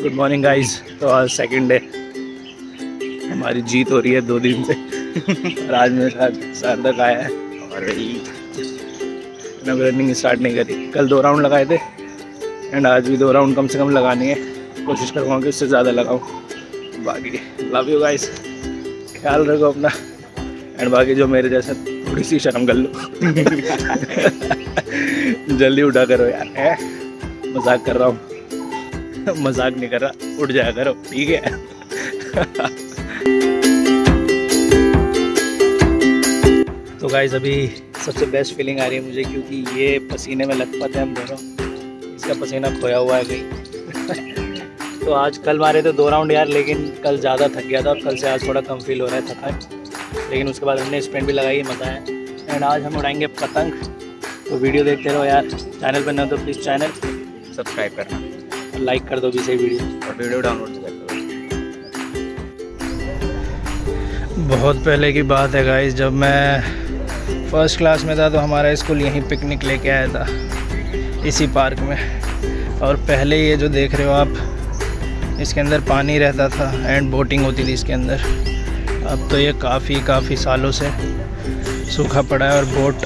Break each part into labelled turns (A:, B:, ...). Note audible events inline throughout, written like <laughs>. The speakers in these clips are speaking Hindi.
A: गुड मॉर्निंग गाइस तो आज सेकंड डे हमारी जीत हो रही है दो दिन से। आज मेरे साथ सार्थक आया है। और रनिंग स्टार्ट नहीं करी। कल दो राउंड लगाए थे। एंड आज भी दो राउंड कम से कम लगानी है। कोशिश करूँगा कि उससे ज़्यादा लगाऊँ। बाकी लव यू गाइस ख्याल रखो अपना। एंड बाकी जो मेरे जैसा थोड़ी सी शर्म कर लो। <laughs> जल्दी उठा करो यार। मज़ाक कर रहा हूँ। मज़ाक नहीं कर रहा, उठ जाया करो, ठीक है। तो गाइज़ अभी सबसे बेस्ट फीलिंग आ रही है मुझे क्योंकि ये पसीने में लथपथ है हम दोनों। इसका पसीना खोया हुआ है कहीं <laughs> तो आज कल मारे थे दो राउंड यार, लेकिन कल ज़्यादा थक गया था। और कल से आज थोड़ा कम फील हो रहा है थकान लेकिन उसके बाद हमने स्पेंड भी लगाई, मज़ा है एंड आज हम उड़ाएँगे पतंग। तो वीडियो देखते रहो यार। चैनल पर ना तो प्लीज़ चैनल
B: सब्सक्राइब करना।
A: और लाइक कर दो भी सही वीडियो।
B: और वीडियो डाउनलोड कर दो
A: बहुत पहले की बात है गाइस जब मैं फ़र्स्ट क्लास में था तो हमारा स्कूल यहीं पिकनिक लेके आया था इसी पार्क में। और पहले ये जो देख रहे हो आप इसके अंदर पानी रहता था एंड बोटिंग होती थी इसके अंदर। अब तो ये काफ़ी काफ़ी सालों से सूखा पड़ा है और बोट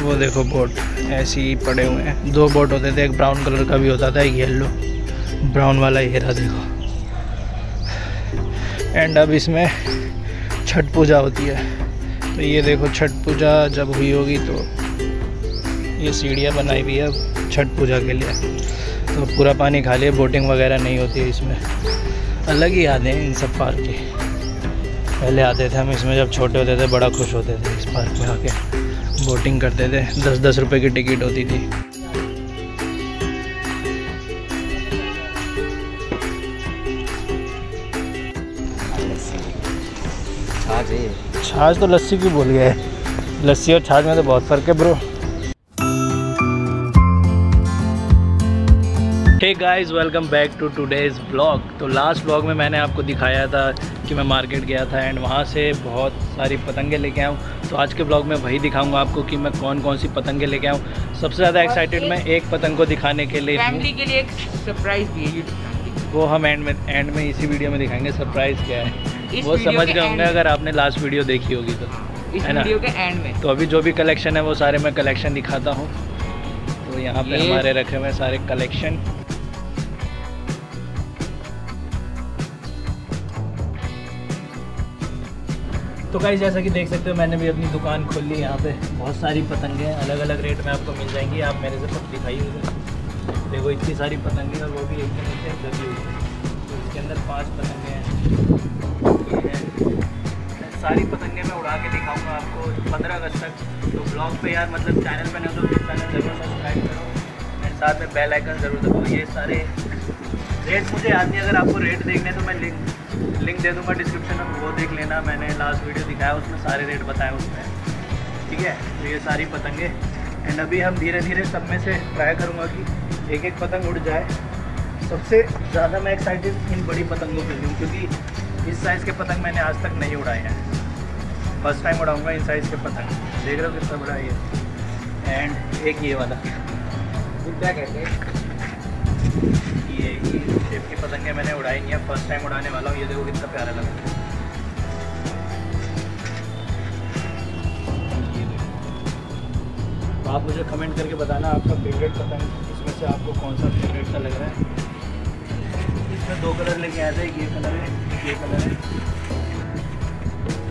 A: वो देखो बोट ऐसे ही पड़े हुए हैं। दो बोट होते थे, एक ब्राउन कलर का भी होता था, एक येलो ब्राउन वाला ये रहा देखो। एंड अब इसमें छठ पूजा होती है। तो ये देखो, छठ पूजा जब हुई होगी तो ये सीढ़ियाँ बनाई हुई है छठ पूजा के लिए। तो पूरा पानी खा लिया बोटिंग वगैरह नहीं होती है इसमें। अलग ही यादें इन सब पार्क की। पहले आते थे हम इसमें, जब छोटे होते थे, बड़ा खुश होते थे इस पार्क में आके। बोटिंग करते थे। दस दस रुपए की टिकट होती थी। छाछ तो लस्सी की बोल गए। लस्सी और छाछ में तो बहुत फ़र्क है bro. Hey guys welcome back to today's blog तो लास्ट ब्लॉग में मैंने आपको दिखाया था कि मैं मार्केट गया था एंड वहाँ से बहुत सारी पतंगे लेके आऊँ। तो आज के ब्लॉग में वही दिखाऊँगा आपको कि मैं कौन कौन सी पतंगे लेके आऊँ। सबसे ज़्यादा एक्साइटेड मैं एक पतंग को दिखाने के लिए
B: फैमिली के लिए एक सरप्राइज़ भी है
A: वो हम एंड में एंड में इसी वीडियो में दिखाएँगे सरप्राइज़ क्या है। वो समझ गए होंगे अगर आपने लास्ट वीडियो देखी होगी तो है ना?
B: एंड में।
A: तो अभी जो भी कलेक्शन है वो सारे मैं कलेक्शन दिखाता हूँ। तो यहाँ पे हमारे रखे हुए सारे कलेक्शन तो कहीं जैसा कि देख सकते हो, मैंने भी अपनी दुकान खोल ली यहाँ पे बहुत सारी पतंगे हैं अलग अलग रेट में आपको मिल जाएँगी। आप मेरे से दिखाई हुई देखो, इतनी सारी पतंगे और वो भी एक नीचे लगी हुई तो इसके अंदर पाँच पतंगे हैं। सारी पतंगे मैं उड़ा के दिखाऊँगा आपको पंद्रह अगस्त तक। तो ब्लॉग पे यार मतलब चैनल पे नहीं हो तो चैनल ज़रूर सब्सक्राइब करो। एंड साथ में बेल आइकन ज़रूर दबाओ। ये सारे रेट मुझे याद नहीं, अगर आपको रेट देखने तो मैं लिंक लिंक दे दूँगा डिस्क्रिप्शन में, वो देख लेना, मैंने लास्ट वीडियो दिखाया, उसमें सारे रेट बताए उसमें। ठीक है? तो ये सारी पतंगे। एंड अभी हम धीरे धीरे सब में से ट्राई करूँगा कि एक एक पतंग उड़ जाए। सबसे ज़्यादा मैं एक्साइटेड इन बड़ी पतंगों के हूँ, क्योंकि इस साइज़ के पतंग मैंने आज तक नहीं उड़ाए हैं। फ़र्स्ट टाइम उड़ाऊँगा इन साइज़ के पतंग। देख रहे हो कितना बड़ा ये। एंड एक ये वाला।
B: क्या कहते हैं?
A: ये शेप की पतंगे मैंने उड़ाई नहीं है फ़र्स्ट टाइम उड़ाने वाला हूँ। ये देखो कितना प्यारा लग है। आप मुझे कमेंट करके बताना आपका फेवरेट पतंग, इसमें से आपको कौन सा फेवरेट सा लग रहा है? इसमें दो कलर लेके आए थे, एक ये कलर है, एक ये कलर है।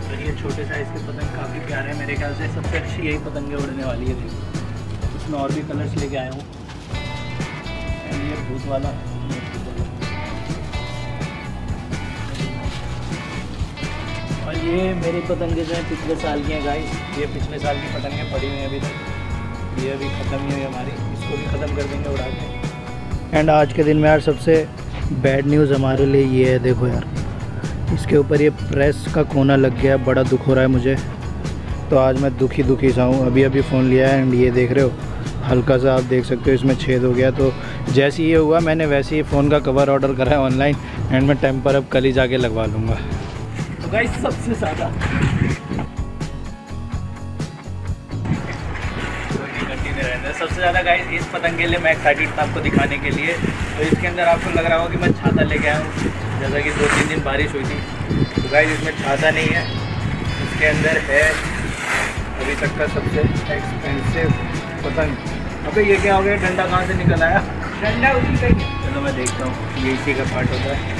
A: तो ये छोटे साइज़ के पतंग काफ़ी प्यारे हैं मेरे ख्याल से। सबसे अच्छी यही पतंगे उड़ने वाली है। देखो इसमें और भी कलर्स लेके आया हूँ। ये भूत वाला। ये मेरी पतंगे जो है, पिछले साल की हैं गाइस ये पिछले साल की पतंगे पड़ी हुई हैं अभी तक. ये अभी ख़त्म ही हुई हमारी. इसको भी ख़त्म कर देंगे उड़ा के एंड आज के दिन में यार सबसे बैड न्यूज़ हमारे लिए ये है, देखो यार. इसके ऊपर ये प्रेस का कोना लग गया, बड़ा दुख हो रहा है मुझे. तो आज मैं दुखी दुखी सा हूँ. अभी अभी फ़ोन लिया है एंड ये देख रहे हो. हल्का सा आप देख सकते हो, इसमें छेद हो गया. तो जैसे ये हुआ, मैंने वैसे ही फ़ोन का कवर ऑर्डर करा है ऑनलाइन एंड मैं टेम्पर अब कल ही जाके लगवा लूँगा. गाइस सबसे ज़्यादा। सबसे ज़्यादा गाइस इस पतंग के लिए मैं एक्साइटेड था आपको दिखाने के लिए। तो इसके अंदर आपको लग रहा होगा कि मैं छाता लेके आया हूँ। जैसा कि दो तीन दिन बारिश हुई थी। तो गाइस इसमें छाता नहीं है। इसके अंदर है अभी तक का सबसे एक्सपेंसिव पतंग। अबे ये क्या हो गया? डंडा कहाँ से निकल आया?
B: डंडा उसी का
A: चलो मैं देखता हूँ। ये इसी का पार्ट होता है।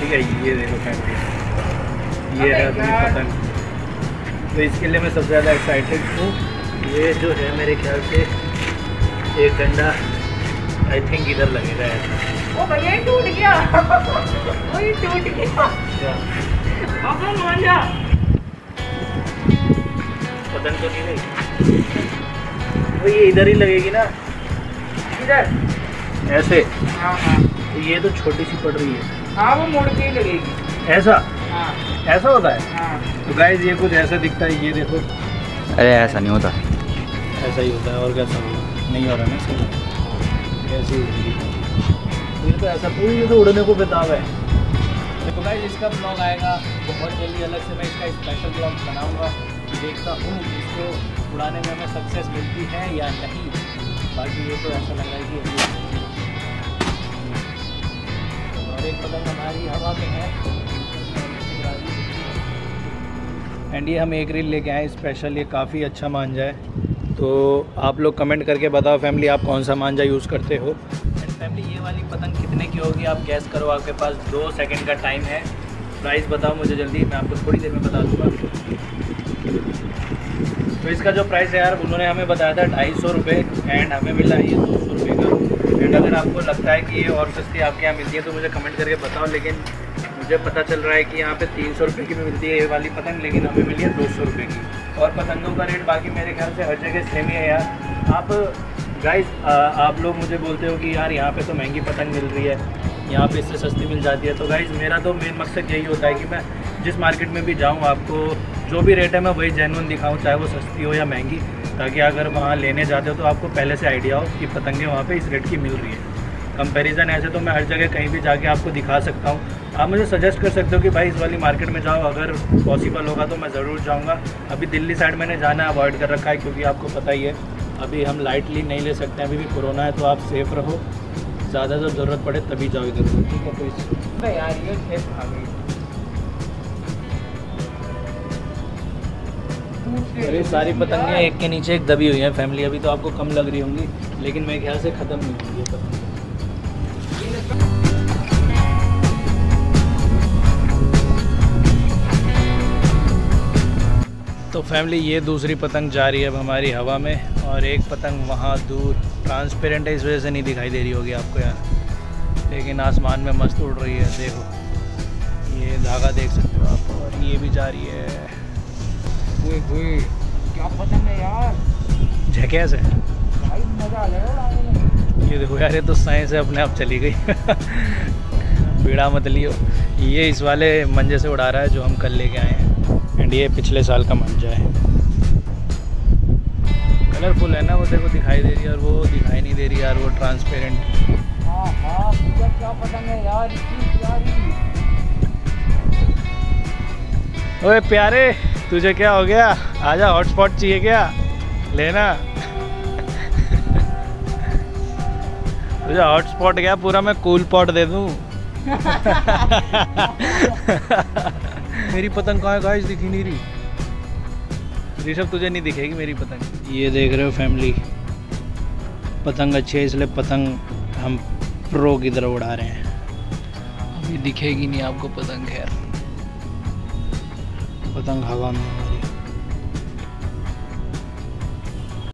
A: ठीक है ये देखो फैमिली ये है अपनी पतंग। तो इसके लिए मैं सबसे ज़्यादा एक्साइटेड हूँ। ये जो है मेरे ख्याल से एक डंडा आई थिंक इधर लगेगा ऐसा।
B: ओ भैया टूट गया। ओ ये टूट गया। पापा मान जा।
A: पतंग तो नहीं तो ये इधर ही लगेगी ना।
B: इधर।
A: ऐसे।
B: हाँ हाँ।
A: ये तो छोटी सी पड़ रही है।
B: हाँ वो मुड़ के ही लगेगी।
A: ऐसा।
B: हाँ।
A: ऐसा होता है?
B: हाँ।
A: तो गाइज़ ये कुछ ऐसा दिखता है ये देखो।
B: अरे ऐसा नहीं होता।
A: ऐसा ही होता है और कैसा होगा? नहीं हो रहा ना कैसी होगी? तो ये तो ऐसा पूरी ये तो उड़ने को बेताब है। तो गाइज़ इसका ब्लॉग आएगा बहुत जल्दी अलग से मैं इसका स्पेशल ब्लॉग बनाऊँगा। देखता हूँ इसको उड़ाने में हमें सक्सेस मिलती है या नहीं। बाकी ये तो ऐसा लग रहा है कि और एक पतंग हमारी हवा में है। एंड ये हम एक रील लेके आए स्पेशल ये काफ़ी अच्छा मांझा है। तो आप लोग कमेंट करके बताओ फैमिली आप कौन सा मांझा यूज़ करते हो? एंड फैमिली ये वाली पतंग कितने की होगी? आप गैस करो, आपके पास दो सेकंड का टाइम है। प्राइस बताओ मुझे जल्दी, मैं आपको थोड़ी देर में बता दूँगा। तो इसका जो प्राइस है यार, उन्होंने हमें बताया था ढाई सौ रुपये एंड हमें मिला है ये दो सौ रुपये का। एंड अगर आपको लगता है कि ये और सस्ती आपके यहाँ मिलती है तो मुझे कमेंट करके बताओ, लेकिन मुझे पता चल रहा है कि यहाँ पे तीन सौ रुपये की भी मिलती है ये वाली पतंग, लेकिन हमें मिली है दो सौ रुपये की। और पतंगों का रेट बाकी मेरे ख्याल से हर जगह सेम ही है यार। आप गाइस आप लोग मुझे बोलते हो कि यार यहाँ पे तो महँगी पतंग मिल रही है, यहाँ पे इससे सस्ती मिल जाती है। तो गाइस मेरा तो मेन मकसद यही होता है कि मैं जिस मार्केट में भी जाऊँ, आपको जो भी रेट है मैं वही जेनुअन दिखाऊँ, चाहे वो सस्ती हो या महँगी, ताकि अगर वहाँ लेने जाते हो तो आपको पहले से आइडिया हो कि पतंगें वहाँ पर इस रेट की मिल रही है। कंपैरिजन ऐसे तो मैं हर जगह कहीं भी जाके आपको दिखा सकता हूँ। आप मुझे सजेस्ट कर सकते हो कि भाई इस वाली मार्केट में जाओ अगर पॉसिबल होगा तो मैं ज़रूर जाऊँगा। अभी दिल्ली साइड मैंने जाना अवॉइड कर रखा है क्योंकि आपको पता ही है अभी हम लाइटली नहीं ले सकते हैं अभी भी कोरोना है तो आप सेफ़ रहो। ज़्यादा जब ज़रूरत पड़े तभी जाओ इधर ठीक है तो इस
B: यार ये खेत खा गई।
A: अरे सारी पतंगें एक के नीचे एक दबी हुई हैं फैमिली अभी तो आपको कम लग रही होंगी लेकिन मेरे ख्याल से ख़त्म नहीं हुई ये फैमिली ये दूसरी पतंग जा रही है अब हमारी हवा में और एक पतंग वहाँ दूर ट्रांसपेरेंट है इस वजह से नहीं दिखाई दे रही होगी आपको यार लेकिन आसमान में मस्त उड़ रही है देखो। ये धागा देख सकते हो आप और ये भी जा रही है।
B: ओए ओए क्या पसंद है यार?
A: झकेस है।
B: भाई मज़ा आ
A: ये देखो यार ये तो साइंस है अपने आप चली गई। <laughs> पीड़ा मत लियो। ये इस वाले मंजे से उड़ा रहा है जो हम कल लेके आए हैं। ये पिछले साल का मंजा है। कलरफुल है ना वो देखो दिखाई दे रही है और वो दिखाई नहीं दे रही यार वो ट्रांसपेरेंट ओए प्यारे तुझे क्या हो गया? आजा हॉटस्पॉट चाहिए क्या? लेना। तुझे हॉटस्पॉट क्या? पूरा मैं कूल पॉट दे दूँ। <laughs> <laughs> मेरी पतंग कहाँ है? गाइस दिखी नहीं रही। ऋषभ तुझे नहीं दिखेगी मेरी पतंग। ये देख रहे हो फैमिली पतंग अच्छी है इसलिए पतंग हम प्रो की तरह उड़ा रहे हैं। अभी दिखेगी नहीं आपको पतंग खैर। पतंग हवा में।